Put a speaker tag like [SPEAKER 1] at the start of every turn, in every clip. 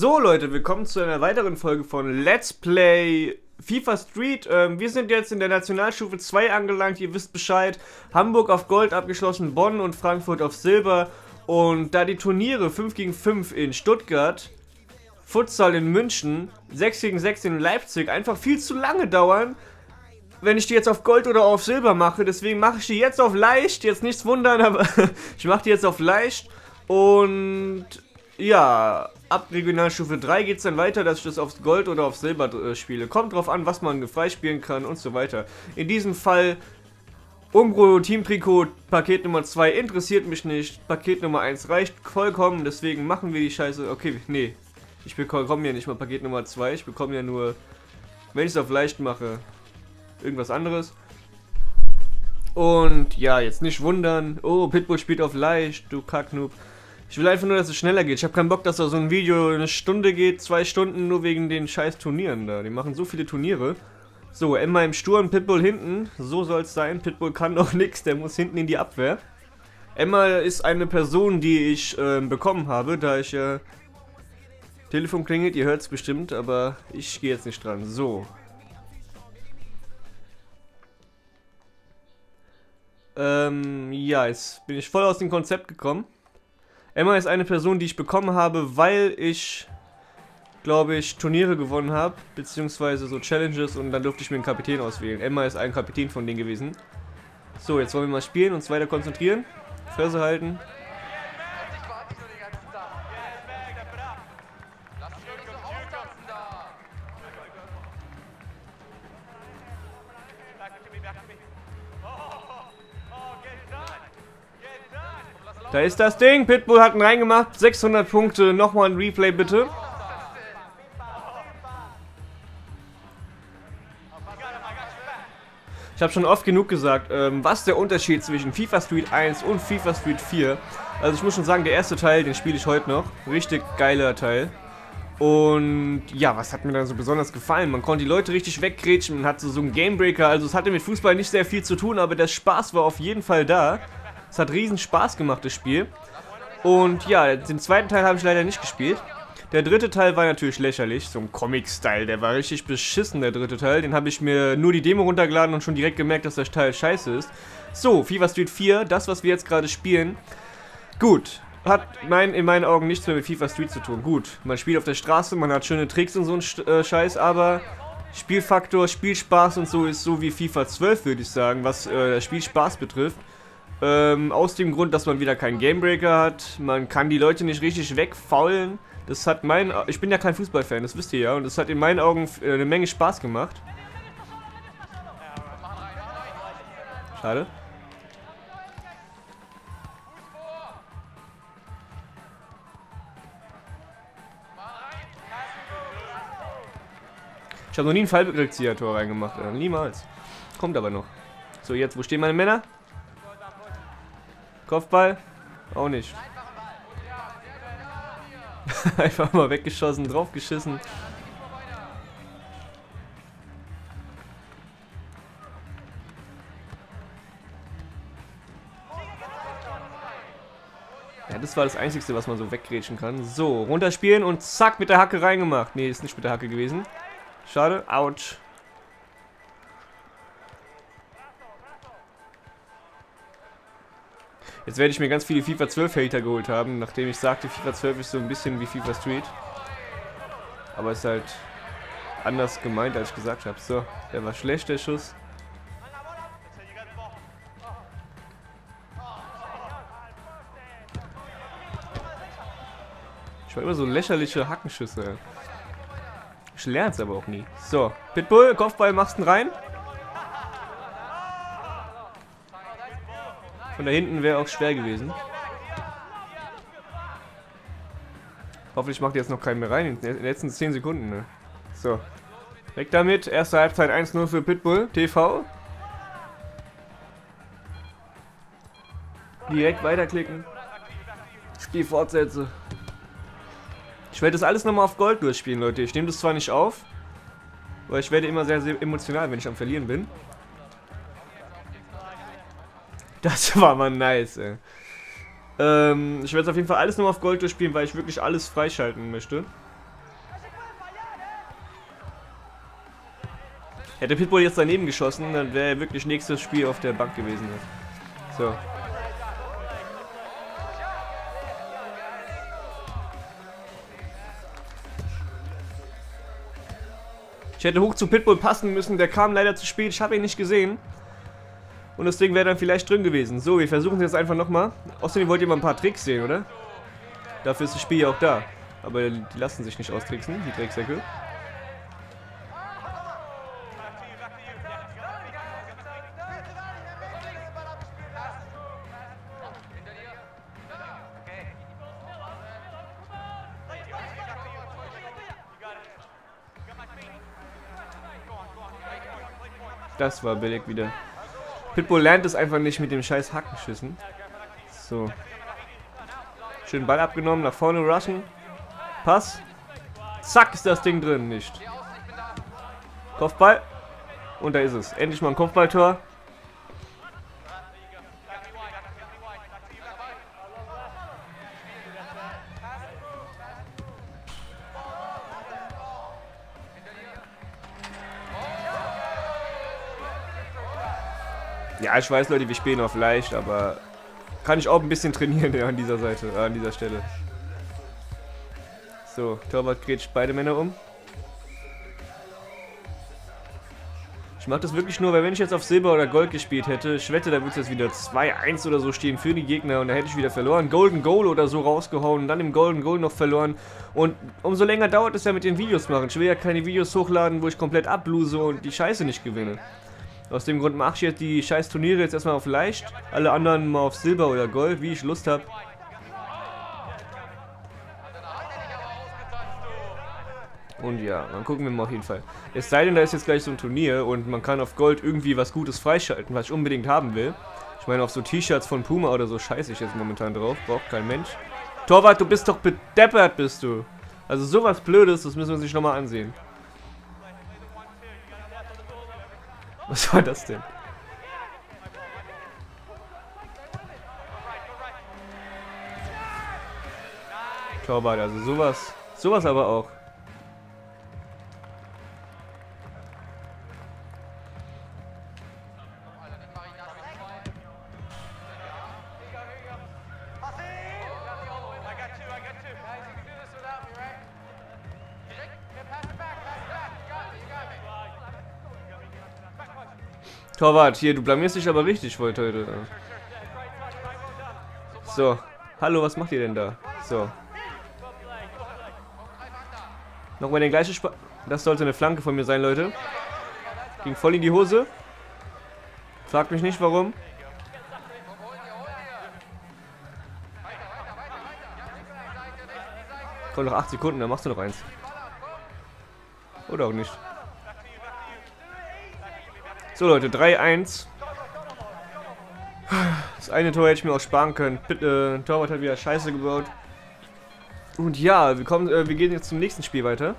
[SPEAKER 1] So Leute, willkommen zu einer weiteren Folge von Let's Play FIFA Street. Ähm, wir sind jetzt in der Nationalstufe 2 angelangt, ihr wisst Bescheid. Hamburg auf Gold abgeschlossen, Bonn und Frankfurt auf Silber. Und da die Turniere 5 gegen 5 in Stuttgart, Futsal in München, 6 gegen 6 in Leipzig einfach viel zu lange dauern, wenn ich die jetzt auf Gold oder auf Silber mache. Deswegen mache ich die jetzt auf leicht. Jetzt nichts wundern, aber ich mache die jetzt auf leicht. Und ja, ab Regionalstufe 3 geht es dann weiter, dass ich das aufs Gold oder auf Silber äh, spiele. Kommt drauf an, was man freispielen kann und so weiter. In diesem Fall Umbro Team Trikot Paket Nummer 2 interessiert mich nicht. Paket Nummer 1 reicht vollkommen, deswegen machen wir die Scheiße. Okay, nee. Ich bekomme ja nicht mal Paket Nummer 2, ich bekomme ja nur, wenn ich es auf leicht mache, irgendwas anderes. Und ja, jetzt nicht wundern. Oh, Pitbull spielt auf leicht, du Kacknoob. Ich will einfach nur, dass es schneller geht. Ich habe keinen Bock, dass da so ein Video eine Stunde geht, zwei Stunden, nur wegen den scheiß Turnieren da. Die machen so viele Turniere. So, Emma im Sturm, Pitbull hinten. So soll es sein. Pitbull kann doch nichts, der muss hinten in die Abwehr. Emma ist eine Person, die ich äh, bekommen habe, da ich. Äh, Telefon klingelt, ihr hört es bestimmt, aber ich gehe jetzt nicht dran. So. Ähm, ja, jetzt bin ich voll aus dem Konzept gekommen. Emma ist eine Person, die ich bekommen habe, weil ich, glaube ich, Turniere gewonnen habe, beziehungsweise so Challenges und dann durfte ich mir einen Kapitän auswählen. Emma ist ein Kapitän von denen gewesen. So, jetzt wollen wir mal spielen, uns weiter konzentrieren. Fresse halten. Da ist das Ding. Pitbull hat ihn reingemacht. 600 Punkte. Nochmal ein Replay bitte. Ich habe schon oft genug gesagt, ähm, was der Unterschied zwischen FIFA Street 1 und FIFA Street 4. Also ich muss schon sagen, der erste Teil, den spiele ich heute noch. Richtig geiler Teil. Und ja, was hat mir da so besonders gefallen? Man konnte die Leute richtig weggrätschen, man hatte so einen Gamebreaker. Also es hatte mit Fußball nicht sehr viel zu tun, aber der Spaß war auf jeden Fall da. Es hat riesen Spaß gemacht, das Spiel. Und ja, den zweiten Teil habe ich leider nicht gespielt. Der dritte Teil war natürlich lächerlich, so ein Comic-Style, der war richtig beschissen, der dritte Teil. Den habe ich mir nur die Demo runtergeladen und schon direkt gemerkt, dass der Teil scheiße ist. So, FIFA Street 4, das, was wir jetzt gerade spielen. Gut, hat mein, in meinen Augen nichts mehr mit FIFA Street zu tun. Gut, man spielt auf der Straße, man hat schöne Tricks und so ein äh, Scheiß, aber Spielfaktor, Spielspaß und so ist so wie FIFA 12, würde ich sagen, was äh, Spielspaß betrifft. Ähm, aus dem Grund, dass man wieder keinen Gamebreaker hat. Man kann die Leute nicht richtig wegfaulen. Das hat mein... Ich bin ja kein Fußballfan, das wisst ihr ja. Und das hat in meinen Augen äh, eine Menge Spaß gemacht. Schade. Ich habe noch nie einen Fallrückzieher-Tor reingemacht. Äh, niemals. Kommt aber noch. So, jetzt, wo stehen meine Männer? Kopfball? Auch nicht. Einfach mal weggeschossen, draufgeschissen. Ja, das war das Einzige, was man so weggrätschen kann. So, runterspielen und zack, mit der Hacke reingemacht. Nee, ist nicht mit der Hacke gewesen. Schade. Autsch. Jetzt werde ich mir ganz viele FIFA 12 Hater geholt haben, nachdem ich sagte, FIFA 12 ist so ein bisschen wie FIFA Street. Aber ist halt anders gemeint, als ich gesagt habe. So, der war schlecht, der Schuss. Ich war immer so lächerliche Hackenschüsse. Ich lerne es aber auch nie. So, Pitbull, Kopfball, machst du rein. Von da hinten wäre auch schwer gewesen. Hoffentlich macht jetzt noch keinen mehr rein in den letzten 10 Sekunden. Ne? So. Weg damit. Erste Halbzeit 1-0 für Pitbull TV. Direkt weiterklicken. Spiel fortsetze. Ich werde das alles nochmal auf Gold durchspielen, Leute. Ich nehme das zwar nicht auf, weil ich werde immer sehr, sehr emotional, wenn ich am Verlieren bin. Das war mal nice, ey. Ähm, ich werde jetzt auf jeden Fall alles nur auf Gold durchspielen, weil ich wirklich alles freischalten möchte. Hätte Pitbull jetzt daneben geschossen, dann wäre wirklich nächstes Spiel auf der Bank gewesen. So. Ich hätte hoch zu Pitbull passen müssen, der kam leider zu spät, ich habe ihn nicht gesehen. Und das Ding wäre dann vielleicht drin gewesen. So, wir versuchen es jetzt einfach nochmal. Außerdem wollt ihr mal ein paar Tricks sehen, oder? Dafür ist das Spiel ja auch da. Aber die lassen sich nicht austricksen, die Tricksäcke. Das war billig wieder. Pitbull lernt es einfach nicht mit dem scheiß Hackenschüssen. So. Schön Ball abgenommen, nach vorne rushen. Pass. Zack, ist das Ding drin, nicht. Kopfball. Und da ist es. Endlich mal ein Kopfballtor. Ja, ich weiß, Leute, wir spielen auf leicht, aber kann ich auch ein bisschen trainieren ja, an dieser Seite, äh, an dieser Stelle. So, Torwart grätscht beide Männer um. Ich mache das wirklich nur, weil wenn ich jetzt auf Silber oder Gold gespielt hätte, ich wette, da würde es jetzt wieder 2-1 oder so stehen für die Gegner und da hätte ich wieder verloren. Golden Goal oder so rausgehauen und dann im Golden Goal noch verloren. Und umso länger dauert es ja mit den Videos machen. Ich will ja keine Videos hochladen, wo ich komplett abluse und die Scheiße nicht gewinne. Aus dem Grund mache ich jetzt die scheiß Turniere jetzt erstmal auf leicht. Alle anderen mal auf Silber oder Gold, wie ich Lust habe. Und ja, dann gucken wir mal auf jeden Fall. Es sei denn, da ist jetzt gleich so ein Turnier und man kann auf Gold irgendwie was Gutes freischalten, was ich unbedingt haben will. Ich meine, auf so T-Shirts von Puma oder so scheiße ich jetzt momentan drauf. Braucht kein Mensch. Torwart, du bist doch bedeppert, bist du. Also sowas Blödes, das müssen wir sich nochmal ansehen. Was war das denn? Torwart, also sowas. Sowas aber auch. Torwart, hier, du blamierst dich aber richtig heute. heute. So. Hallo, was macht ihr denn da? So. Nochmal den gleichen Sp Das sollte eine Flanke von mir sein, Leute. Ging voll in die Hose. Fragt mich nicht, warum. Komm noch 8 Sekunden, dann machst du noch eins. Oder auch nicht. So Leute, 3-1. Das eine Tor hätte ich mir auch sparen können. Bitte, Torwart hat wieder Scheiße gebaut. Und ja, wir, kommen, äh, wir gehen jetzt zum nächsten Spiel weiter.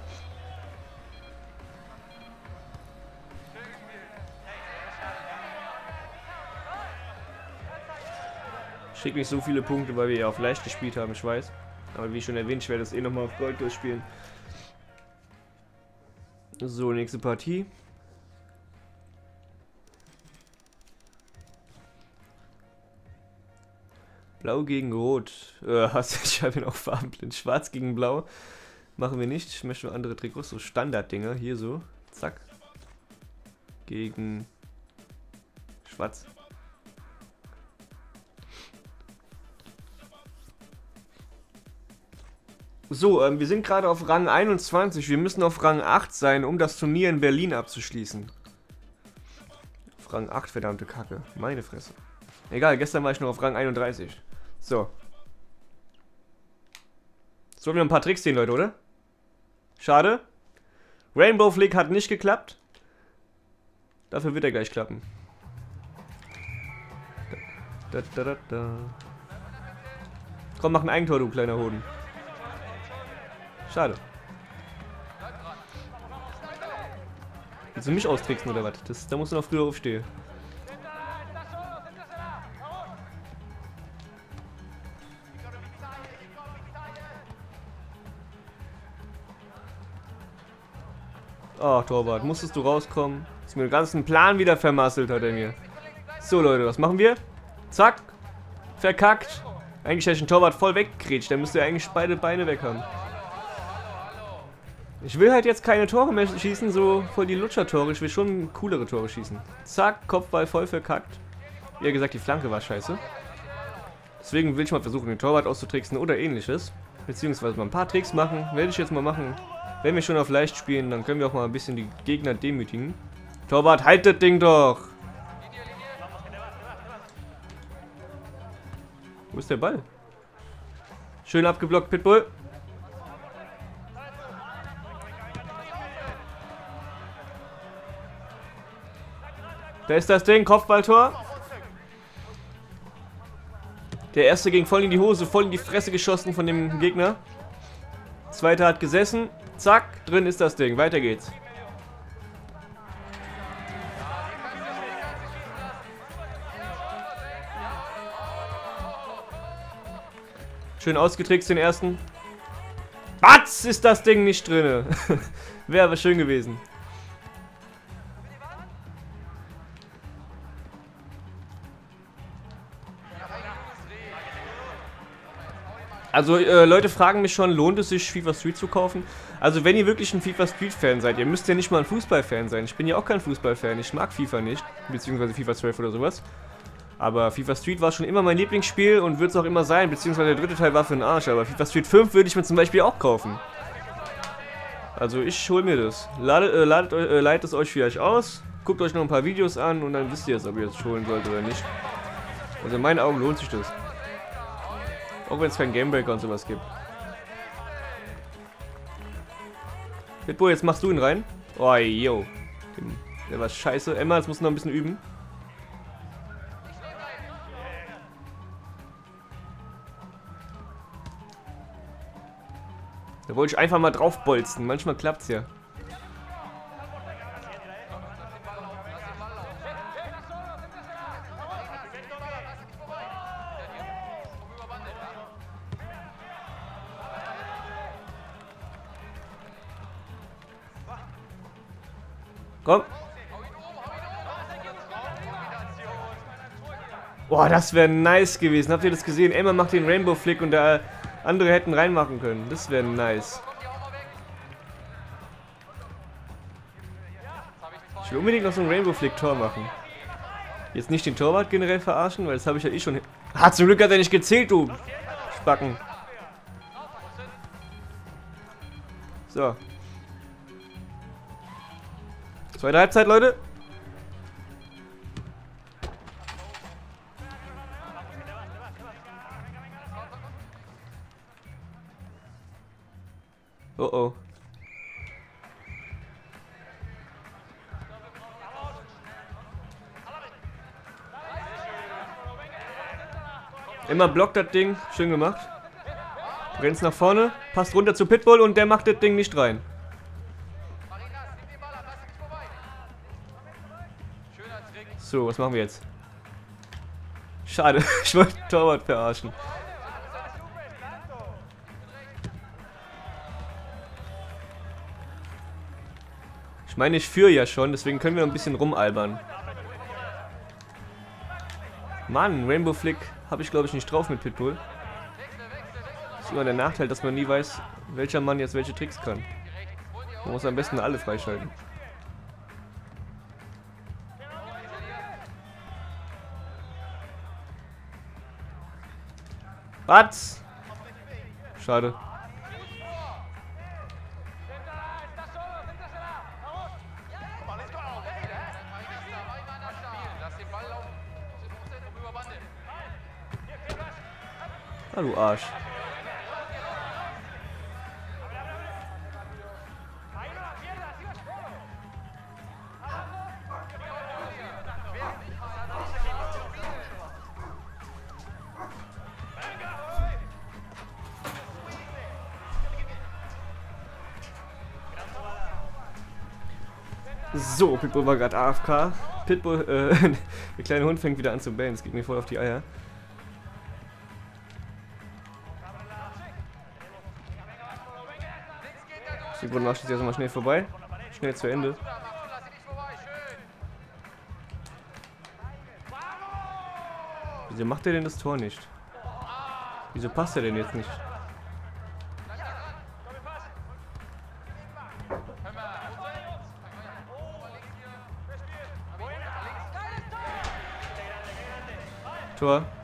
[SPEAKER 1] Krieg nicht so viele Punkte, weil wir ja auf leicht gespielt haben, ich weiß. Aber wie schon erwähnt, ich werde das eh nochmal auf Gold durchspielen. So, nächste Partie. Blau gegen Rot. Äh, ich habe ihn auch farbenblind. Schwarz gegen Blau. Machen wir nicht. Ich möchte andere Trikots. So Standarddinger. Hier so. Zack. Gegen Schwarz. So, ähm, wir sind gerade auf Rang 21. Wir müssen auf Rang 8 sein, um das Turnier in Berlin abzuschließen. Auf Rang 8, verdammte Kacke. Meine Fresse. Egal, gestern war ich nur auf Rang 31. So. Sollen wir ein paar Tricks sehen, Leute, oder? Schade. Rainbow Flick hat nicht geklappt. Dafür wird er gleich klappen. Da, da, da, da. Komm, mach ein Eigentor, du kleiner Hoden. Schade. Willst du mich austricksen oder was? Da musst du noch früher aufstehen. Oh, Torwart, musstest du rauskommen? Ist mir den ganzen Plan wieder vermasselt, hat er mir. So, Leute, was machen wir? Zack. Verkackt. Eigentlich hätte ich den Torwart voll weggrätscht. Dann müsste eigentlich beide Beine weg haben. Ich will halt jetzt keine Tore mehr schießen, so voll die Lutscher-Tore. Ich will schon coolere Tore schießen. Zack, Kopfball voll verkackt. Wie gesagt, die Flanke war scheiße. Deswegen will ich mal versuchen, den Torwart auszutricksen oder ähnliches. Beziehungsweise mal ein paar Tricks machen. Werde ich jetzt mal machen. Wenn wir schon auf leicht spielen, dann können wir auch mal ein bisschen die Gegner demütigen. Torwart, halt das Ding doch! Wo ist der Ball? Schön abgeblockt, Pitbull. Da ist das Ding, Kopfballtor. Der erste ging voll in die Hose, voll in die Fresse geschossen von dem Gegner. Zweiter hat gesessen. Zack, drin ist das Ding. Weiter geht's. Schön ausgetrickst den ersten. Batz ist das Ding nicht drin. Wäre aber schön gewesen. Also äh, Leute fragen mich schon, lohnt es sich FIFA Street zu kaufen? Also wenn ihr wirklich ein FIFA Street Fan seid, ihr müsst ja nicht mal ein Fußballfan sein. Ich bin ja auch kein Fußballfan, ich mag FIFA nicht, beziehungsweise FIFA 12 oder sowas. Aber FIFA Street war schon immer mein Lieblingsspiel und wird es auch immer sein, beziehungsweise der dritte Teil war für den Arsch. Aber FIFA Street 5 würde ich mir zum Beispiel auch kaufen. Also ich hole mir das. Ladet, äh, ladet, äh, leitet es euch vielleicht aus, guckt euch noch ein paar Videos an und dann wisst ihr jetzt, ob ihr es holen sollt oder nicht. Also in meinen Augen lohnt sich das. Auch wenn es keinen Gamebreaker und sowas gibt. Pitbull, jetzt machst du ihn rein. Oh, yo. Der war scheiße. Emma, jetzt musst du noch ein bisschen üben. Da wollte ich einfach mal draufbolzen. Manchmal klappt's ja. Komm. Boah, das wäre nice gewesen. Habt ihr das gesehen? Emma macht den Rainbow Flick und der andere hätten reinmachen können. Das wäre nice. Ich will unbedingt noch so ein Rainbow Flick Tor machen. Jetzt nicht den Torwart generell verarschen, weil das habe ich ja eh schon... Ah, zum Glück hat er nicht gezählt, du Spacken. So, Zweite Halbzeit, Leute. Oh oh. Immer blockt das Ding. Schön gemacht. Rennst nach vorne, passt runter zu Pitbull und der macht das Ding nicht rein. So, was machen wir jetzt? Schade, ich wollte Torwart verarschen. Ich meine, ich führe ja schon, deswegen können wir noch ein bisschen rumalbern. Mann, Rainbow Flick habe ich glaube ich nicht drauf mit Pitbull. Das ist immer der Nachteil, dass man nie weiß, welcher Mann jetzt welche Tricks kann. Man muss am besten alle freischalten. Was? Schade. Ah, du Arsch. So, Pitbull war gerade AFK. Pitbull, äh, der kleine Hund fängt wieder an zu bellen. Es geht mir voll auf die Eier. Sekunde nach schießt erstmal schnell vorbei. schnell zu Ende. Wieso macht er denn das Tor nicht? Wieso passt er denn jetzt nicht? Tor.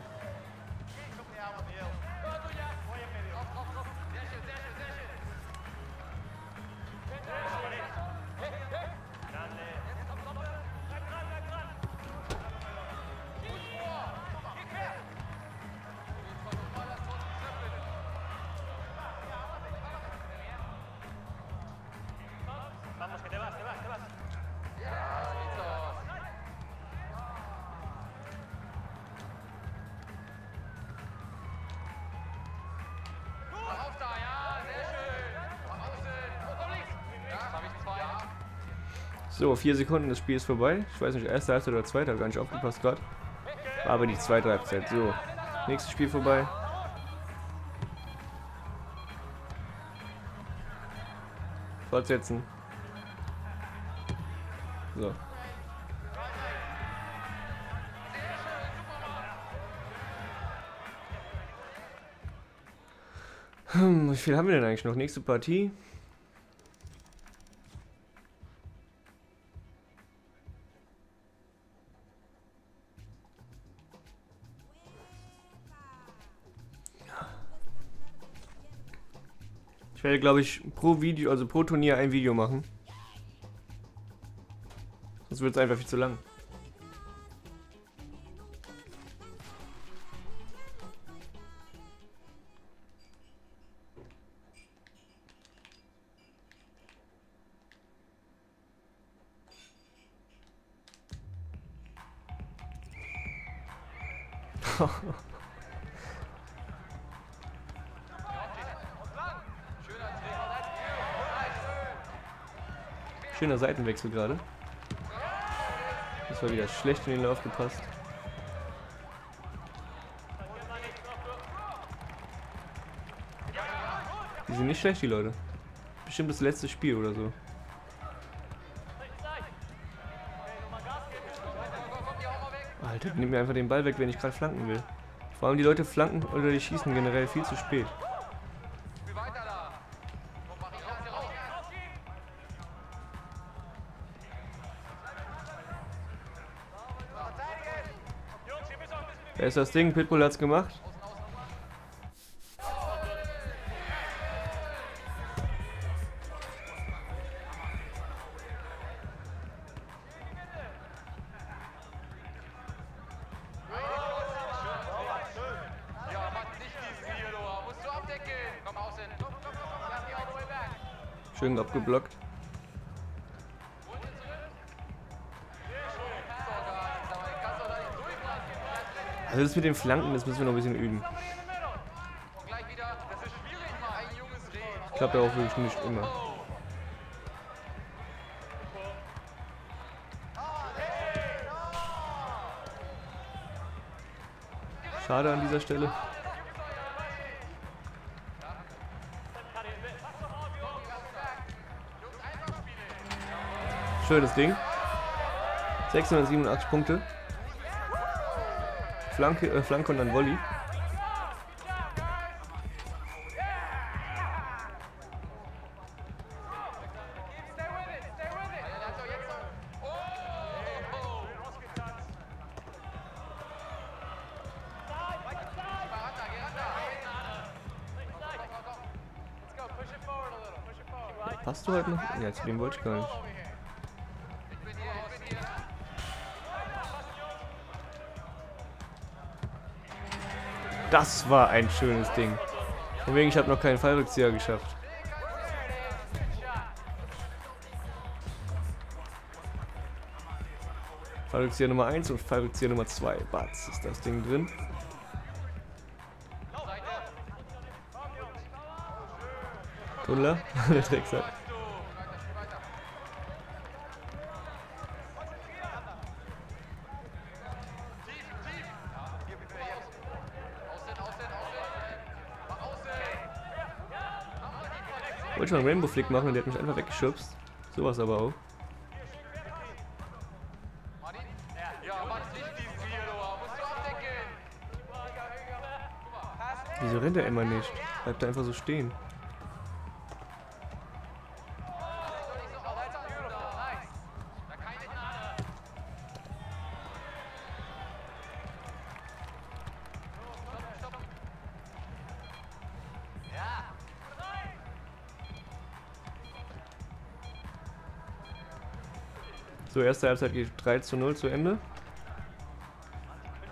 [SPEAKER 1] So, vier Sekunden, das Spiel ist vorbei. Ich weiß nicht, erste Halbzeit oder zweite, habe gar nicht aufgepasst gerade. War aber die zweite Halbzeit. So, nächstes Spiel vorbei. Fortsetzen. So. Hm, wie viel haben wir denn eigentlich noch? Nächste Partie. Werde, glaube ich, pro Video, also pro Turnier ein Video machen. Sonst wird es einfach viel zu lang. Schöner Seitenwechsel gerade. Das war wieder schlecht in den Lauf gepasst. Die sind nicht schlecht, die Leute. Bestimmt das letzte Spiel oder so. Alter, nimm mir einfach den Ball weg, wenn ich gerade flanken will. Vor allem die Leute flanken oder die schießen generell viel zu spät. Ist das Ding? Pitbull hat's gemacht.
[SPEAKER 2] Ja, mach
[SPEAKER 1] Also das mit den Flanken, das müssen wir noch ein bisschen üben. Klappt ja auch wirklich nicht immer. Schade an dieser Stelle. Schönes Ding. 687 Punkte. Flanke, äh, Flanke und dann Volley. Passt du heute noch? Ja, zu dem wollte ich gar nicht. Das war ein schönes Ding. Von wegen, ich habe noch keinen Fallrückzieher geschafft. Fallrückzieher Nummer 1 und Fallrückzieher Nummer 2. Batz ist das Ding drin. Tunnler, der Drecksack. Wollte schon einen Rainbow Flick machen und der hat mich einfach weggeschubst. Sowas aber auch. Wieso rennt er immer nicht? Bleibt er einfach so stehen. So, erste Halbzeit geht 3 zu 0 zu Ende.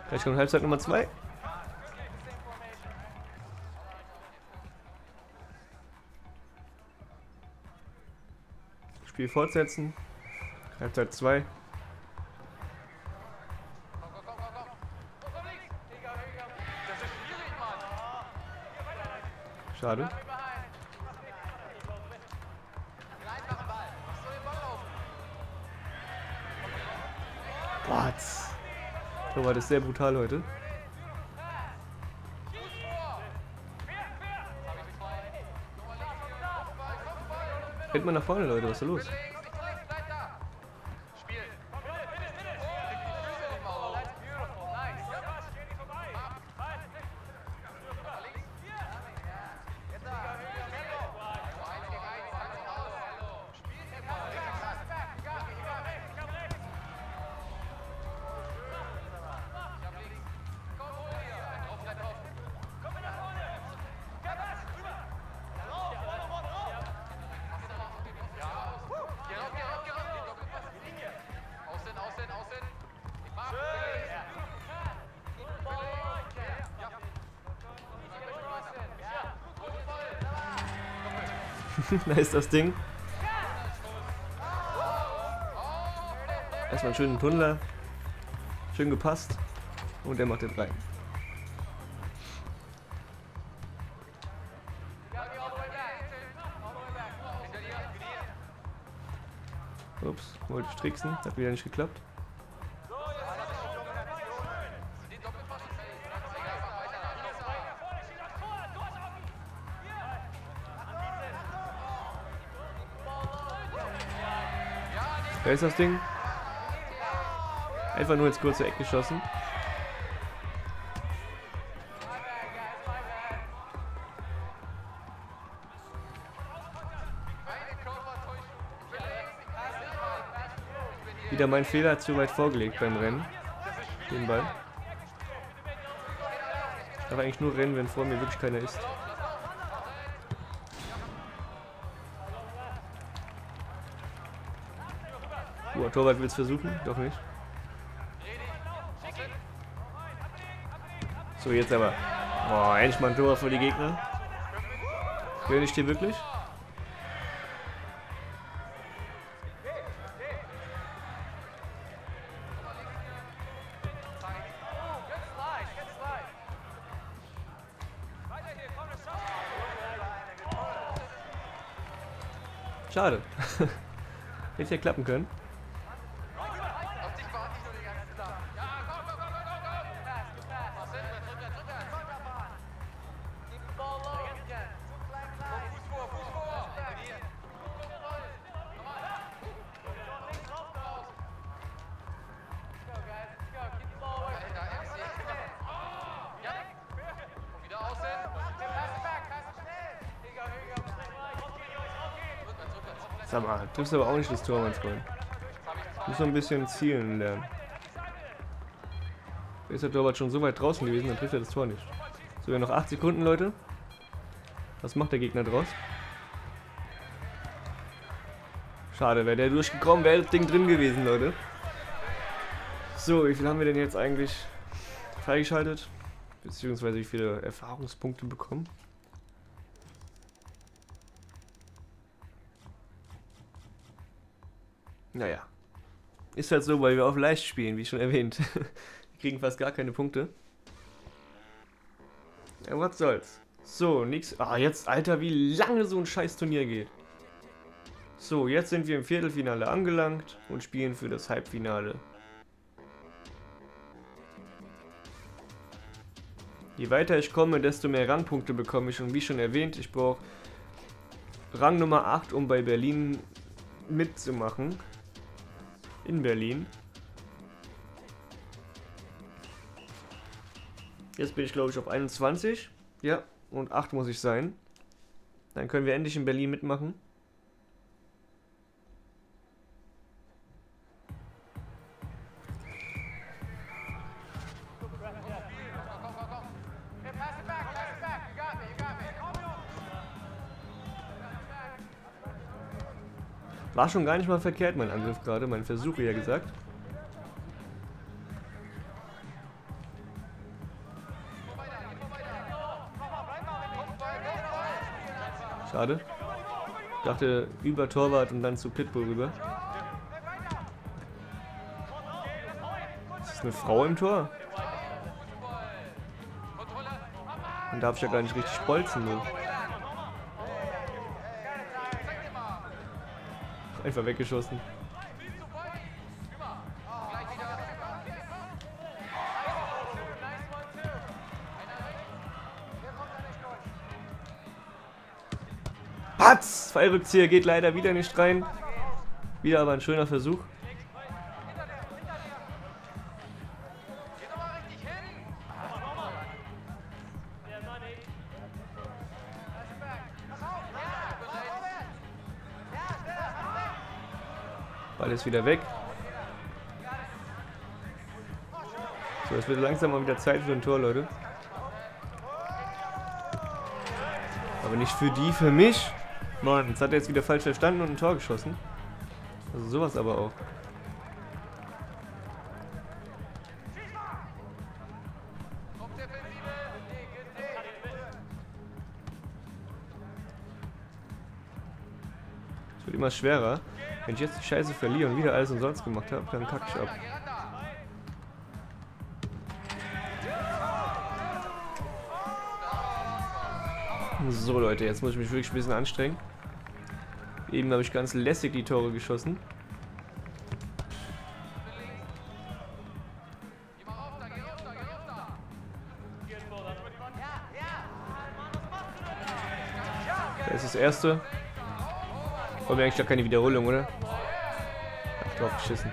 [SPEAKER 1] Gleich kommt Halbzeit Nummer 2. Spiel fortsetzen. Halbzeit 2.
[SPEAKER 2] Komm,
[SPEAKER 1] So war das sehr brutal heute. Rennt mal nach vorne, Leute, was ist da los?
[SPEAKER 2] nice
[SPEAKER 1] das Ding. Erstmal einen schönen Tunnler. Schön gepasst. Und er macht den rein. Ups, wollte ich tricksen. Hat wieder nicht geklappt. Da ist das Ding. Einfach nur ins kurze Eck geschossen. Wieder mein Fehler zu weit vorgelegt beim Rennen. Den Ball. Ich darf eigentlich nur rennen, wenn vor mir wirklich keiner ist. Torwart will es versuchen, doch nicht. So, jetzt aber. Boah, endlich mal ein Tor für die Gegner. Gönn ich dir wirklich? Schade. Hätte ja klappen können. Sag mal, triffst aber auch nicht das Tor, mein Freund. Muss noch ein bisschen zielen lernen. Ist der Torwart schon so weit draußen gewesen, dann trifft er das Tor nicht. So, wir haben noch 8 Sekunden, Leute. Was macht der Gegner draus? Schade, wäre der durchgekommen, wäre das Ding drin gewesen, Leute. So, wie viel haben wir denn jetzt eigentlich freigeschaltet? Beziehungsweise wie viele Erfahrungspunkte bekommen? Naja. Ist halt so, weil wir auf leicht spielen, wie schon erwähnt. wir kriegen fast gar keine Punkte. Ja, was soll's. So, nix. Ah, jetzt, Alter, wie lange so ein scheiß Turnier geht. So, jetzt sind wir im Viertelfinale angelangt und spielen für das Halbfinale. Je weiter ich komme, desto mehr Rangpunkte bekomme ich. Und wie schon erwähnt, ich brauche Rang Nummer 8, um bei Berlin mitzumachen. In Berlin. Jetzt bin ich glaube ich auf 21. Ja, und 8 muss ich sein. Dann können wir endlich in Berlin mitmachen. War schon gar nicht mal verkehrt, mein Angriff gerade, mein Versuch, wie er gesagt. Schade. Ich dachte über Torwart und dann zu Pitbull rüber. Ist das eine Frau im Tor? Dann darf ich ja gar nicht richtig bolzen. Ne? Einfach weggeschossen. Patz! Fallrückzieher geht leider wieder nicht rein. Wieder aber ein schöner Versuch. Wieder weg. So, es wird langsam mal wieder Zeit für ein Tor, Leute. Aber nicht für die, für mich. Mann, jetzt hat er jetzt wieder falsch verstanden und ein Tor geschossen. Also sowas aber auch. Es wird immer schwerer. Wenn ich jetzt die Scheiße verliere und wieder alles umsonst gemacht habe, dann kacke ich ab. So Leute, jetzt muss ich mich wirklich ein bisschen anstrengen. Eben habe ich ganz lässig die Tore geschossen. Das ist das erste. Wollen wir eigentlich gar keine Wiederholung, oder? Hab drauf geschissen.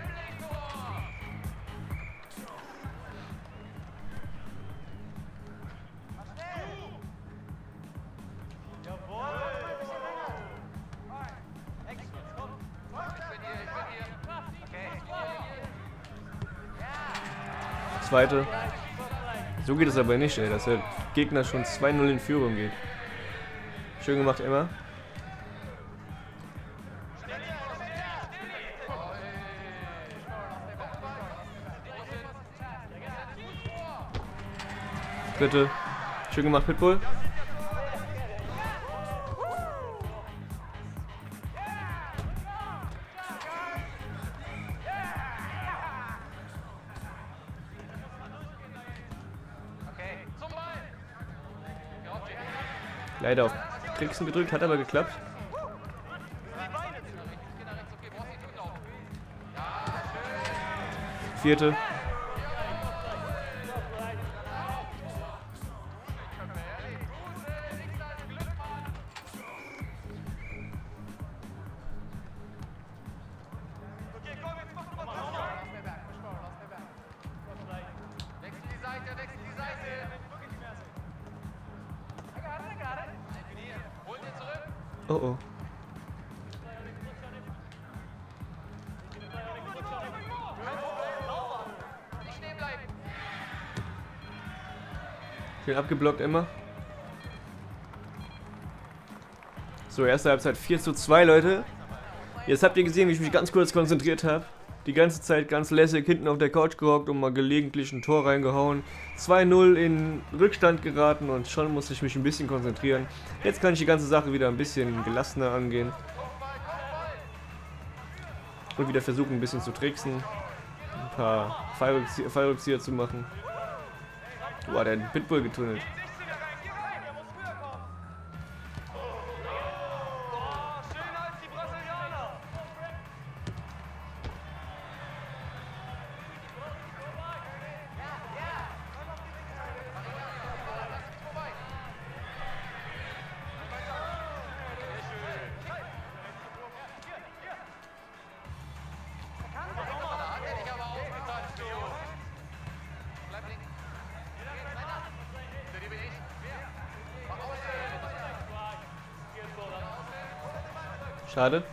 [SPEAKER 1] Zweite. So geht es aber nicht, ey, dass der Gegner schon 2-0 in Führung geht. Schön gemacht, Emma. Dritte. Schön gemacht, Pitbull. Leider auf Tricksen gedrückt, hat aber geklappt. Vierte. Oh oh. Schön abgeblockt immer. So, erste Halbzeit 4 zu 2, Leute. Jetzt habt ihr gesehen, wie ich mich ganz kurz konzentriert habe. Die ganze Zeit ganz lässig hinten auf der Couch gehockt und mal gelegentlich ein Tor reingehauen. 2-0 in Rückstand geraten und schon musste ich mich ein bisschen konzentrieren. Jetzt kann ich die ganze Sache wieder ein bisschen gelassener angehen. Und wieder versuchen, ein bisschen zu tricksen. Ein paar Fallrückzieher, zu machen. Boah, der Pitbull getunnelt. Schade.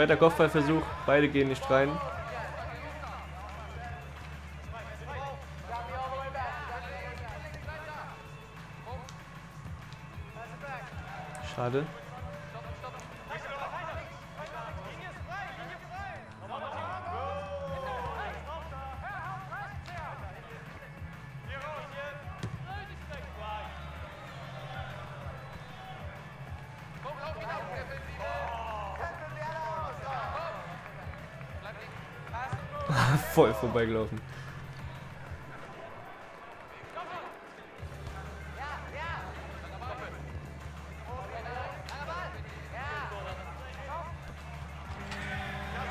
[SPEAKER 1] Zweiter Kopfballversuch, beide gehen nicht rein. Schade. Voll vorbeigelaufen.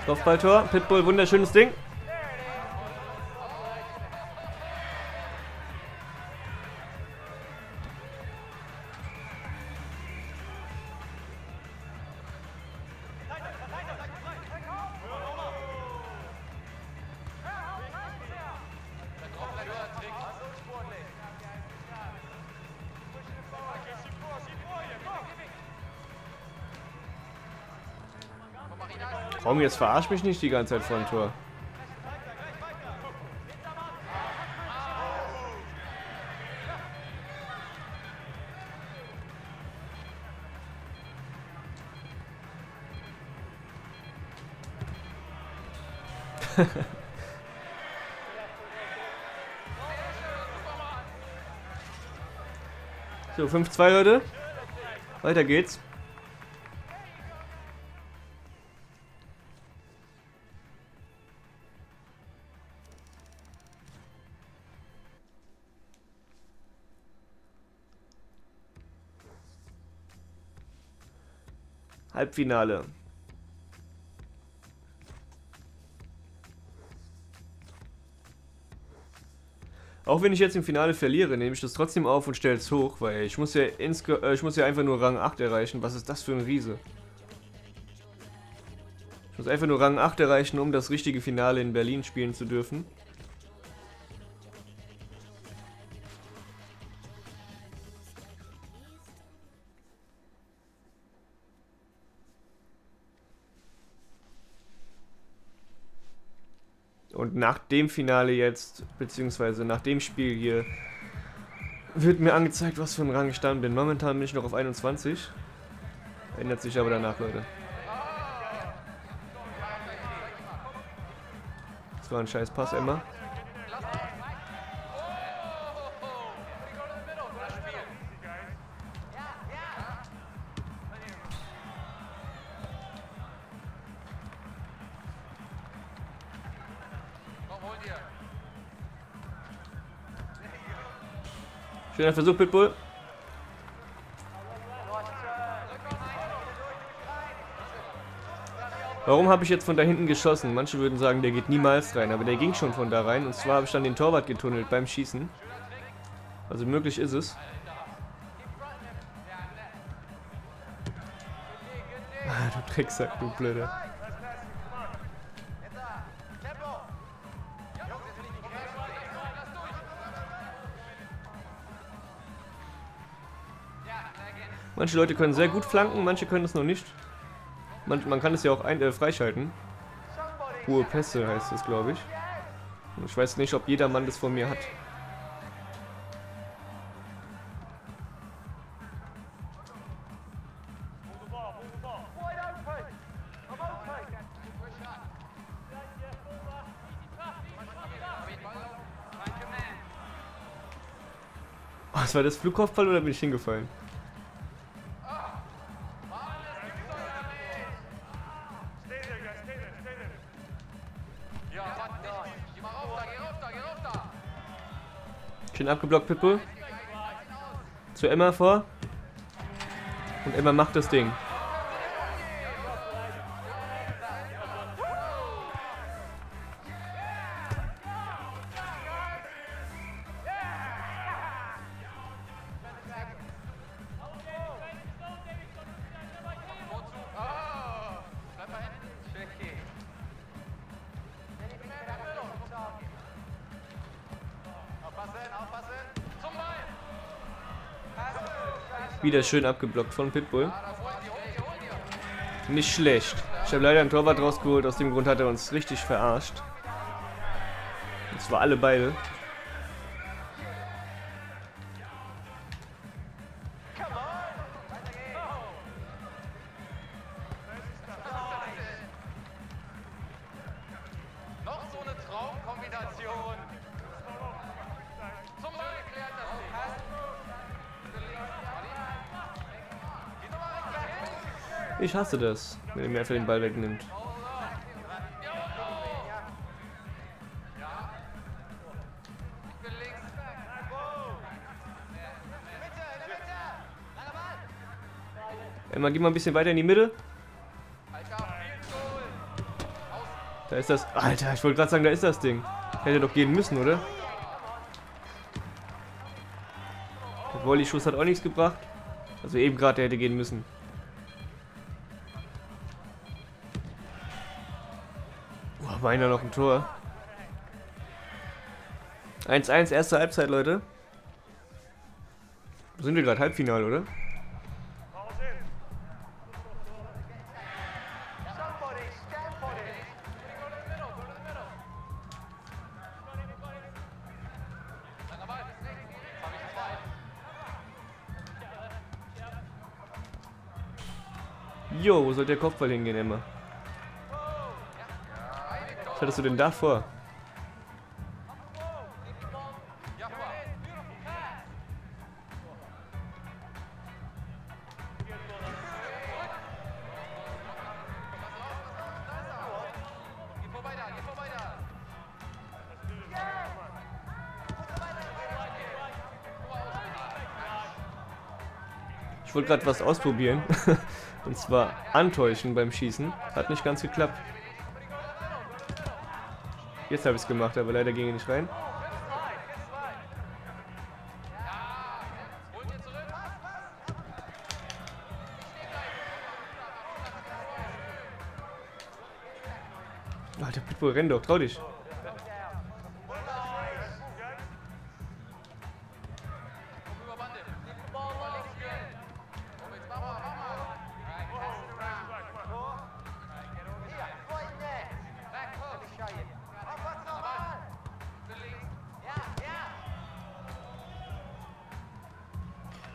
[SPEAKER 1] Kopfballtor, Pitbull, wunderschönes Ding. Komm, jetzt verarsch mich nicht die ganze Zeit vor dem Tor. so, 5-2 Leute. Weiter geht's. Halbfinale. Auch wenn ich jetzt im Finale verliere, nehme ich das trotzdem auf und stelle es hoch, weil ich muss ja äh, ich muss ja einfach nur Rang 8 erreichen. Was ist das für ein Riese? Ich muss einfach nur Rang 8 erreichen, um das richtige Finale in Berlin spielen zu dürfen. Nach dem Finale jetzt, beziehungsweise nach dem Spiel hier, wird mir angezeigt, was für ein Rang ich dann bin. Momentan bin ich noch auf 21. Ändert sich aber danach, Leute. Das war ein scheiß Pass, Emma. Schöner Versuch, Pitbull. Warum habe ich jetzt von da hinten geschossen? Manche würden sagen, der geht niemals rein, aber der ging schon von da rein. Und zwar habe ich dann den Torwart getunnelt beim Schießen. Also möglich ist es. Ah, du Drecksack, du Blöder. Manche Leute können sehr gut flanken, manche können es noch nicht. Man, man kann es ja auch ein, äh, freischalten. Hohe Pässe heißt es, glaube ich. Ich weiß nicht, ob jeder Mann das von mir hat. Was war das Flugkopfball oder bin ich hingefallen? Schön abgeblockt, Pippo. Zu Emma vor. Und Emma macht das Ding. Wieder schön abgeblockt von Pitbull. Nicht schlecht. Ich habe leider einen Torwart rausgeholt, aus dem Grund hat er uns richtig verarscht. Und zwar alle beide. Ich hasse das, wenn er mir einfach den Ball wegnimmt. Emma, geh mal ein bisschen weiter in die Mitte. Da ist das. Alter, ich wollte gerade sagen, da ist das Ding. Hätte doch gehen müssen, oder? Der Volley-Schuss hat auch nichts gebracht. Also eben gerade, der hätte gehen müssen. Meiner noch ein Tor. 1-1, erste Halbzeit, Leute. Sind wir gerade? Halbfinale, oder? Jo, wo soll der Kopfball hingehen, Emma? Was hattest du denn da vor? Ich wollte gerade was ausprobieren. Und zwar antäuschen beim Schießen. Hat nicht ganz geklappt. Jetzt habe ich es gemacht, aber leider ging er nicht rein. Alter, Pitbull, renn doch, trau dich.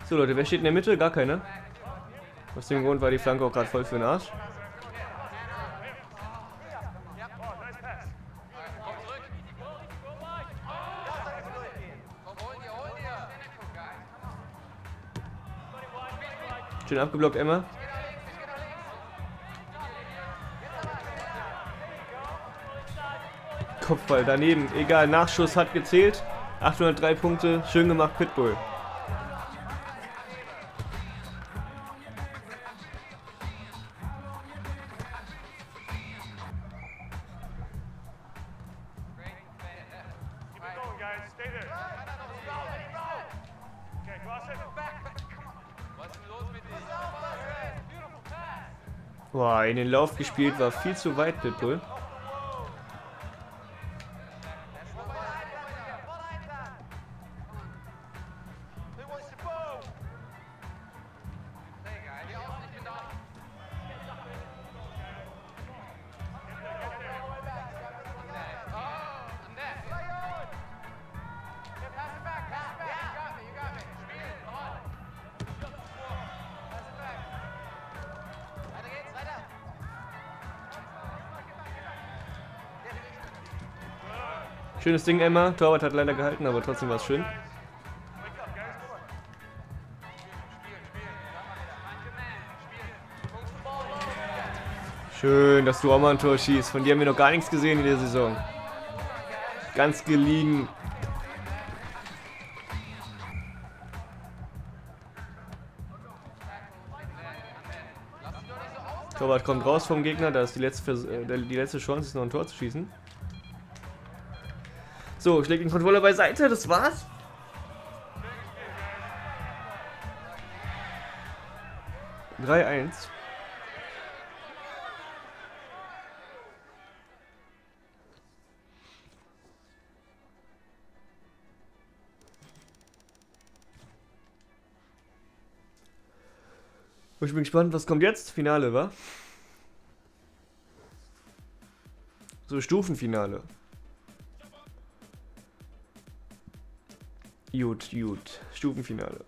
[SPEAKER 1] So Leute, wer steht in der Mitte? Gar keiner. Aus dem Grund war die Flanke auch gerade voll für den Arsch. Schön abgeblockt, Emma. Kopfball daneben. Egal, Nachschuss hat gezählt. 803 Punkte. Schön gemacht, Pitbull. Den Lauf gespielt, war viel zu weit, Pitbull. Schönes Ding, Emma. Torwart hat leider gehalten, aber trotzdem war es schön. Schön, dass du auch mal ein Tor schießt. Von dir haben wir noch gar nichts gesehen in der Saison. Ganz geliehen. Torwart kommt raus vom Gegner. Da ist die letzte, Vers äh, die letzte Chance, ist noch ein Tor zu schießen. So, ich lege den Controller beiseite, das war's. Drei eins. Ich bin gespannt, was kommt jetzt? Finale, wa? So, Stufenfinale. Gut, gut. Stufenfinale.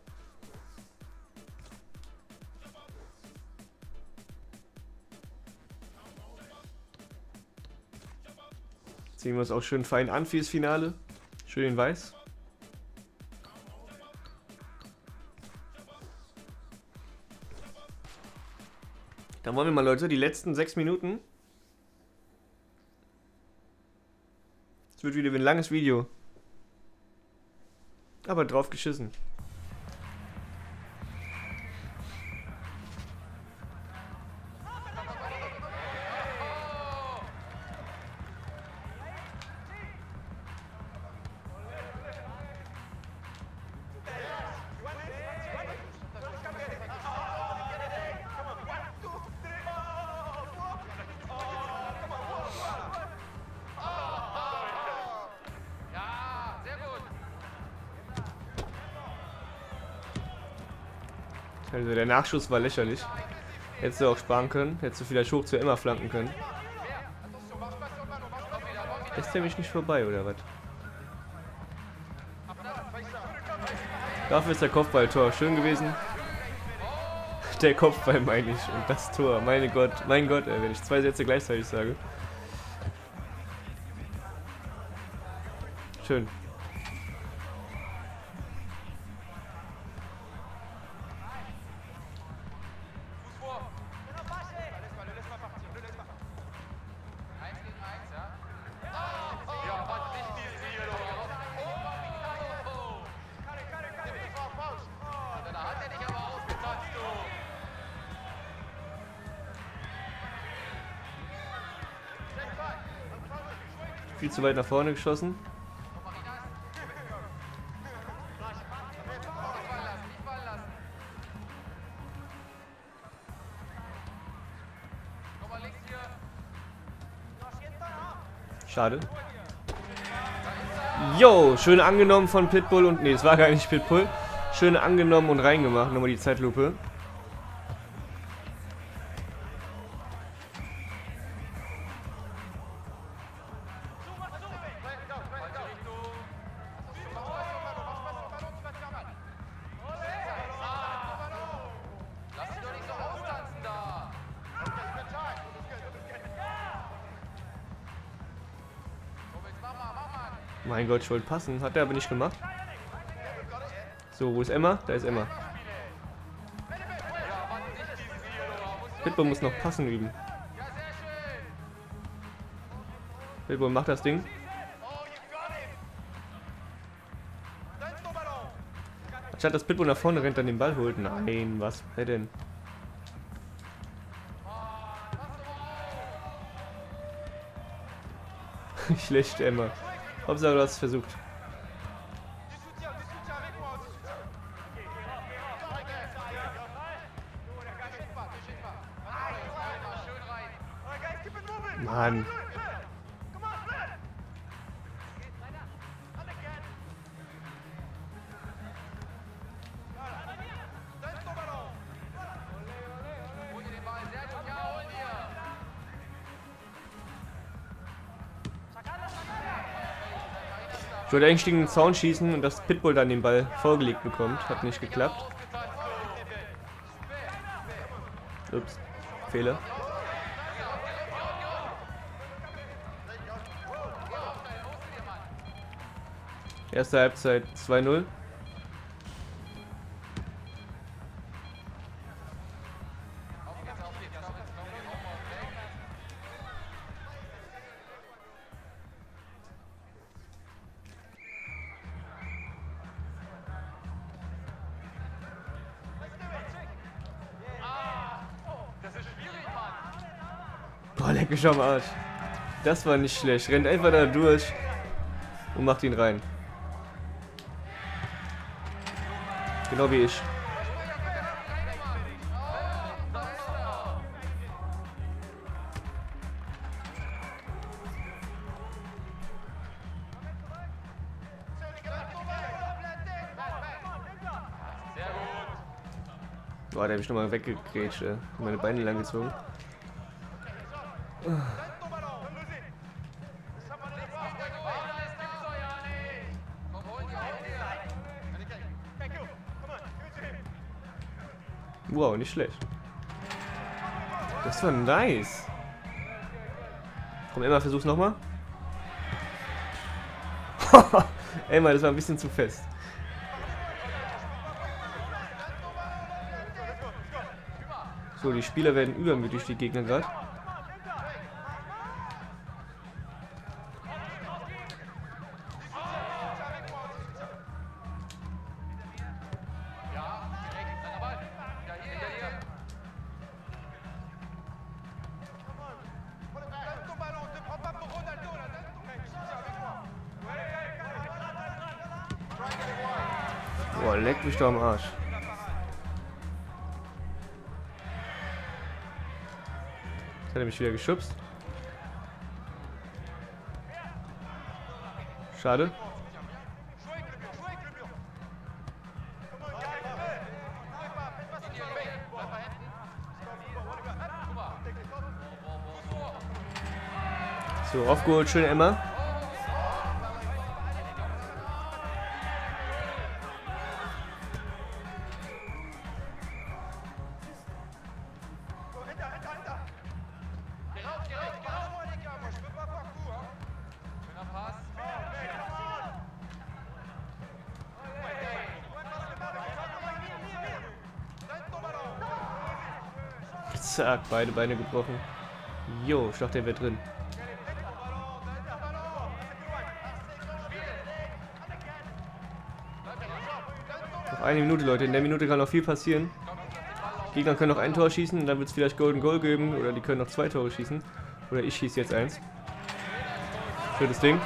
[SPEAKER 1] Ziehen wir es auch schön fein an fürs Finale. Schön in weiß. Dann wollen wir mal, Leute, die letzten sechs Minuten. Es wird wieder ein langes Video. Aber drauf geschissen. Also der Nachschuss war lächerlich. Hättest du auch sparen können. Hättest du vielleicht hoch zu Emma flanken können. Ist der mich nicht vorbei, oder was? Dafür ist der Kopfball-Tor schön gewesen. Der Kopfball meine ich und das Tor. Meine Gott, mein Gott, wenn ich zwei Sätze gleichzeitig sage. Schön. Zu weit nach vorne geschossen. Schade. Jo, schön angenommen von Pitbull und. Nee, es war gar nicht Pitbull. Schön angenommen und reingemacht. Nochmal die Zeitlupe. Gott, ich wollte passen. Hat er aber nicht gemacht. So, wo ist Emma? Da ist Emma. Pitbull muss noch passen üben. Pitbull macht das Ding. Anstatt dass Pitbull nach vorne rennt, dann den Ball holt. Nein, was? Wer denn? Schlecht, Emma. Hauptsache, du hast es versucht. Wollte eigentlich gegen den Zaun schießen und dass Pitbull dann den Ball vorgelegt bekommt. Hat nicht geklappt. Ups. Fehler. Erste Halbzeit 2-0. Mich am Arsch. Das war nicht schlecht. Rennt einfach da durch und macht ihn rein. Genau wie ich. Boah, der hab ich nochmal weggegrätscht, ey. Meine Beine lang gezogen. Nicht schlecht. Das war nice. Komm, Emma, versuch's nochmal. Emma, das war ein bisschen zu fest. So, die Spieler werden übermütig, die Gegner gerade. Leck mich doch am Arsch. Jetzt hat er mich wieder geschubst. Schade. So, aufgeholt, schön Emma. Zack, beide Beine gebrochen. Jo, ich dachte, der wäre drin. Noch eine Minute, Leute. In der Minute kann noch viel passieren. Gegner können noch ein Tor schießen, dann wird es vielleicht Golden Goal geben. Oder die können noch zwei Tore schießen. Oder ich schieße jetzt eins. Schönes Ding.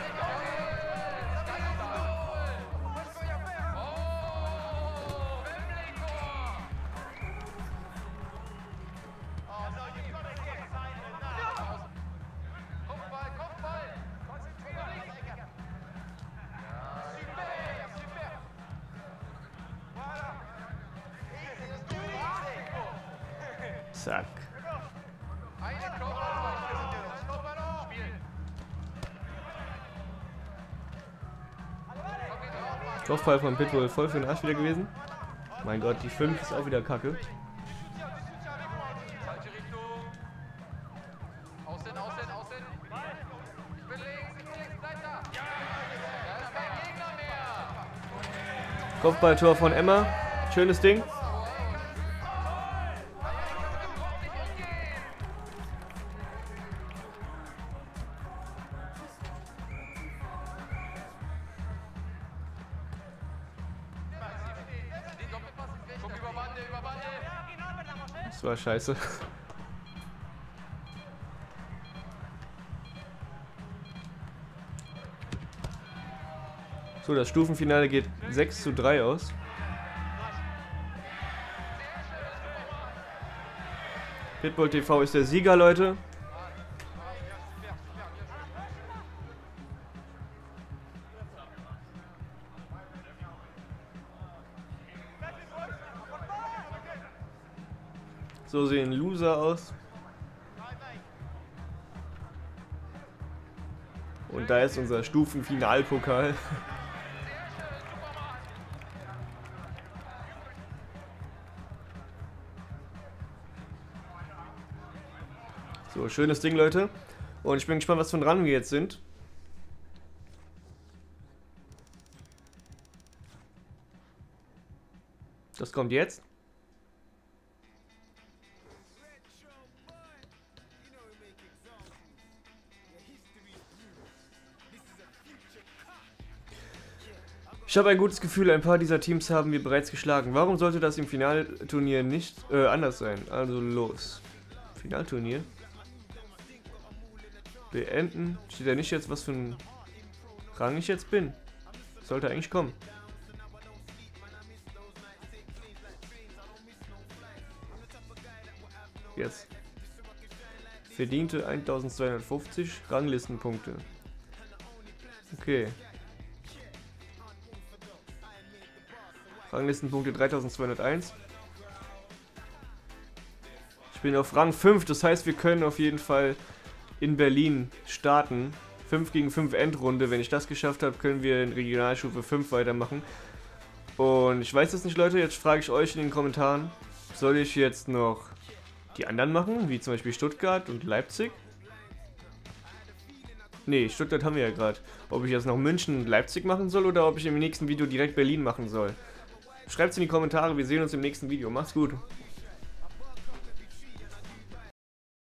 [SPEAKER 1] Zack.
[SPEAKER 2] Kopfball.
[SPEAKER 1] Von Pitbull voll für den Arsch wieder gewesen. Mein Gott, die 5 ist auch wieder kacke. Kopfballtor von Emma. Schönes Ding. Scheiße. So, das Stufenfinale geht 6 zu 3 aus. Pitbull TV ist der Sieger, Leute. Ist unser Stufenfinalpokal. So, schönes Ding, Leute. Und ich bin gespannt, was ein Run wir jetzt sind. Das kommt jetzt. Ich habe ein gutes Gefühl, ein paar dieser Teams haben wir bereits geschlagen. Warum sollte das im Finalturnier nicht äh, anders sein? Also los. Finalturnier. Beenden. Steht ja nicht jetzt, was für ein Rang ich jetzt bin. Sollte eigentlich kommen. Jetzt. Verdiente 1250 Ranglistenpunkte. Okay. Ranglistenpunkte 3201. Ich bin auf Rang 5, das heißt, wir können auf jeden Fall in Berlin starten. 5 gegen 5 Endrunde. Wenn ich das geschafft habe, können wir in Regionalstufe 5 weitermachen. Und ich weiß es nicht, Leute. Jetzt frage ich euch in den Kommentaren. Soll ich jetzt noch die anderen machen? Wie zum Beispiel Stuttgart und Leipzig? Nee, Stuttgart haben wir ja gerade. Ob ich jetzt noch München und Leipzig machen soll oder ob ich im nächsten Video direkt Berlin machen soll. Schreibt es in die Kommentare. Wir sehen uns im nächsten Video. Macht's gut.